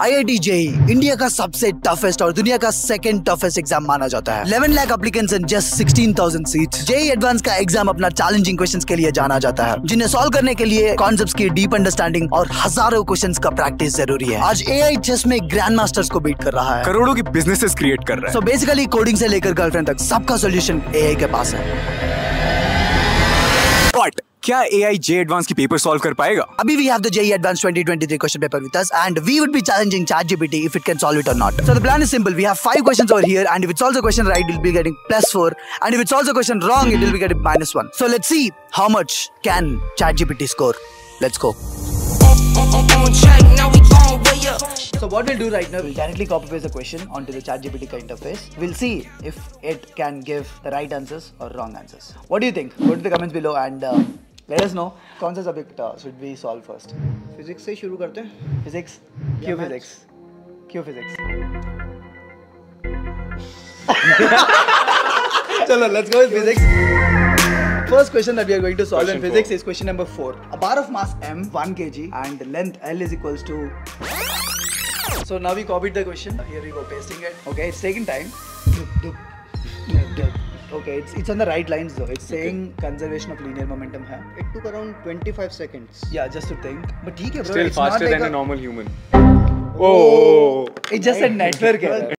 आई JEE India का सबसे toughest और दुनिया का सेकंड टफेस्ट एग्ज़ाम माना जाता है। 11 lakh applicants in just 16,000 seats JEE advance का एग्ज़ाम अपना चैलेंजिंग क्वेश्चंस के लिए जाना जाता है। जिन्हें सॉल्व करने के लिए कॉन्सेप्ट्स की डीप अंडरस्टैंडिंग और हज़ारों क्वेश्चंस का प्रैक्टिस ज़रूरी है। आज एआई चेस में ग्रैंड मास्टर्स को बीट कर रहा है। करोड़ों की बिजनेसेस क्रिएट कर रहा है। सो बेसिकली कोडिंग से लेकर गर्लफ्रेंड तक सबका सोल्यूशन एआई के पास है। है बट क्या AI J Advance की पेपर सॉल्व कर पाएगा Abhi we have the JEE Advanced 2023 question paper with us and we would be challenging ChatGPT if it can solve it or not. So the plan is simple. We have five questions over here and if it solves a question right, it'll be getting plus four and if it solves a question wrong, it will be getting minus one. So let's see how much can ChatGPT score. Let's go. So what we'll do right now, we'll directly copy paste the question onto the ChatGPT ka interface. We'll see if it can give the right answers or wrong answers. What do you think? Go to the comments below and uh, let us know कौन सा subject should we solve first? Physics से शुरू करते हैं Physics? क्यों physics? क्यों physics? Chalo, let's go with physics. First question that we are going to solve in physics four. is question number 4. A bar of mass m, 1 kg and length L is equals to... So now we copied the question. Here we go, pasting it. Okay, it's taking time. Okay, it's, it's on the right lines though. It's saying okay. conservation of linear momentum hai. It took around 25 seconds Yeah, just to think. But ठीक है bro. Still faster like than a- a normal human. Oh. It's just a network error.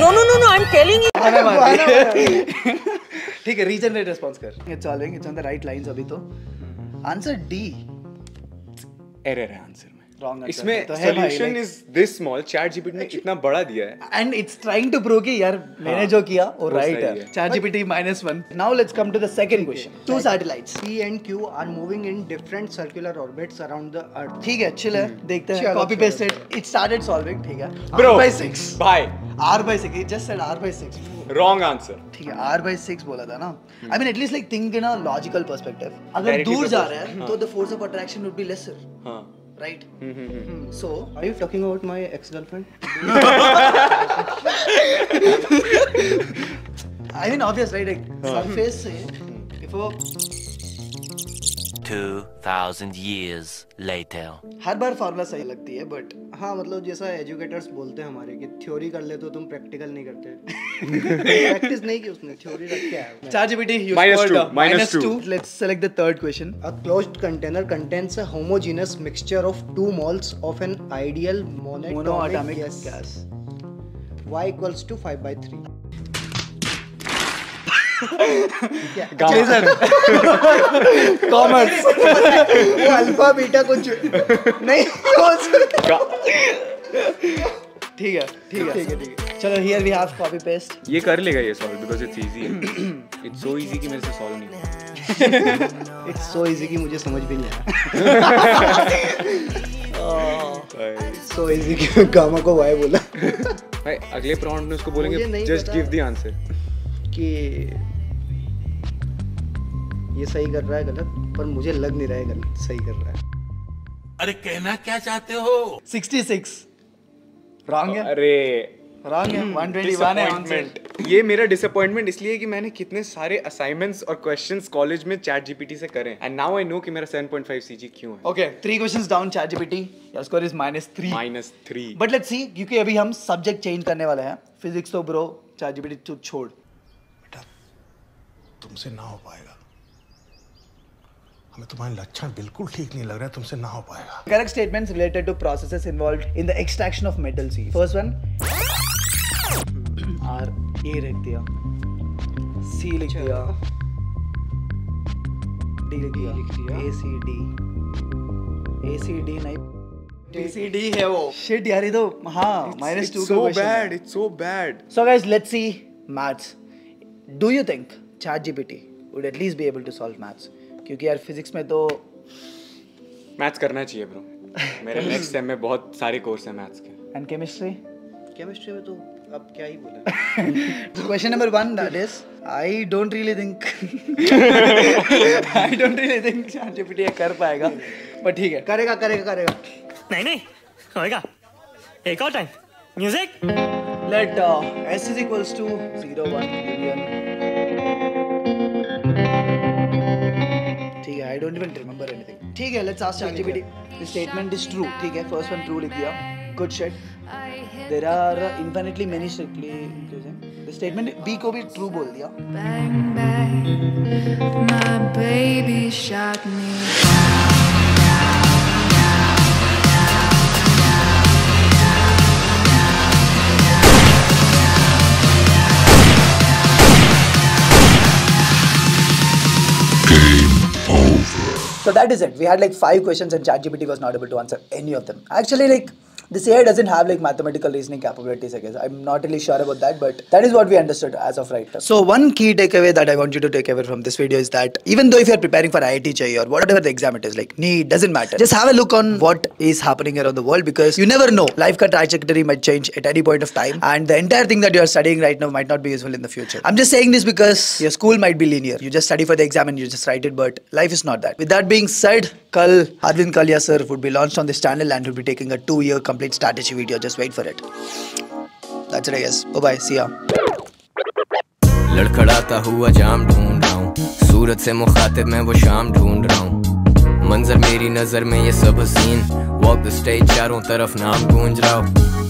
No, no, no, no. I'm telling you. बहाना मार रही है। ठीक है regenerate response कर it's solving it's on the right lines अभी तो answer D error है आंसर answer इसमें तो है भाई, solution is this small ChatGPT ने इतना बड़ा दिया है। And it's trying to prove कि यार मैंने जो किया वो वो राइट है। है। ChatGPT minus one now let's come to the second question two satellites P and Q are moving in different circular orbits around the Earth. ठीक है चिल है देखते हैं। Copy paste it it started solving ठीक है। Bro r 6 भाई r by 6 it just said r by 6 wrong answer ठीक है r by 6 बोला था ना। I mean at least like think in a logical perspective अगर दूर जा रहे हैं हाँ। तो the force of attraction would be lesser हाँ। Right hmm, hmm, hmm. So Are you talking about my ex-girlfriend? I mean, obvious, right? Like, surface से if वो 2,000 years later. हर बार फार्मूला सही लगती है बट हाँ मतलब जैसा एजुकेटर्स बोलते हैं हमारे कि थ्योरी कर ले तो तुम प्रैक्टिकल नहीं करते। प्रैक्टिस नहीं की उसने थ्योरी रख के आया। ChatGPT minus two minus two let's select the third question a closed container contains a homogeneous mixture of two moles of an ideal monoatomic gas y equals to 5 by 3 Commerce. वो alpha beta कुछ नहीं ठीक है ठीक है। ठीक है ठीक है। चलो here we have copy paste. ये कर लेगा ये solve because it's easy it's so easy कि मेरे से सॉल्व नहीं होगा। इट्स सो इजी कि मुझे समझ भी नहीं आया। सो इजी कि गामा को वाई बोला। भाई अगले प्रॉम्प्ट में उसको बोलेंगे जस्ट गिव द आंसर कि ये सही कर रहा है गलत पर मुझे लग नहीं रहा है गलत सही कर रहा है अरे कहना क्या चाहते हो 66. Wrong है? अरे Wrong है. 121 है answer. ये मेरा डिसअपॉइंटमेंट इसलिए कि मैंने कितने सारे असाइनमेंट्स और क्वेश्चंस कॉलेज में चैट जीपीटी से करे एंड नाउ आई नो कि मेरा 7.5 सीजी क्यों है Okay, three questions down ChatGPT. Your score is minus three. Minus three but let's see क्योंकि अभी हम सब्जेक्ट चेंज करने वाले हैं फिजिक्स तो ब्रो ChatGPT तू छोड़ तुमसे ना हो पाएगा। हमें तुम्हारे लक्षण बिल्कुल ठीक नहीं लग रहा है तुमसे ना हो पाएगा। Correct statement related to process involve in the extraction of metals he first one are A रख दिया। सी लिख दिया। डी लिख दिया। है वो। तो, minus so bad, bad. Let's see maths do you think think ChatGPT would at least be able to solve maths? क्योंकि यार फिजिक्स में तो मैथ्स करना चाहिए ब्रो मेरे नेक्स्ट सेम में बहुत सारे कोर्स हैं मैथ्स के एंड केमिस्ट्री केमिस्ट्री में तो अब क्या ही बोला Question number one that is, I don't really think I don't really think ChatGPT ये कर पाएगा but ठीक है करेगा करेगा करेगा नहीं नहीं होएगा एक और time music let uh, s is equals to 0 ठीक है let's ask ChatGPT. The statement is true ठीक है फ़र्स्ट वन ट्रू लिख दिया। Good shit there are infinitely many strictly inclusion the statement B को भी ट्रू बोल दिया। Bang, bang, my baby shot me. So that is it. We had like five questions and ChatGPT was not able to answer any of them. Actually, like this AI doesn't have like mathematical reasoning capabilities, I guess. I'm not really sure about that, but that is what we understood as of right now. So one key takeaway that I want you to take away from this video is that even though if you're preparing for IIT JEE or whatever the exam it is, like NEET, doesn't matter. Just have a look on what is happening around the world because you never know. Life trajectory might change at any point of time and the entire thing that you're studying right now might not be useful in the future. I'm just saying this because your school might be linear. You just study for the exam and you just write it, but life is not that. With that being said, कल Arvind Kalia sir would be launch on this channel and would be taking a two year complete strategy video just wait for it that's it I guess bye see ya लड़खड़ाता हुआ जाम ढूंढ रहा हूँ। सूरत से मुखातिब मैं वो शाम ढूंढ रहा हूँ। मंजर मेरी नज़र में ये सब हसीन वॉक द स्टेज चारों तरफ़ नाम गूंज रहा हूँ।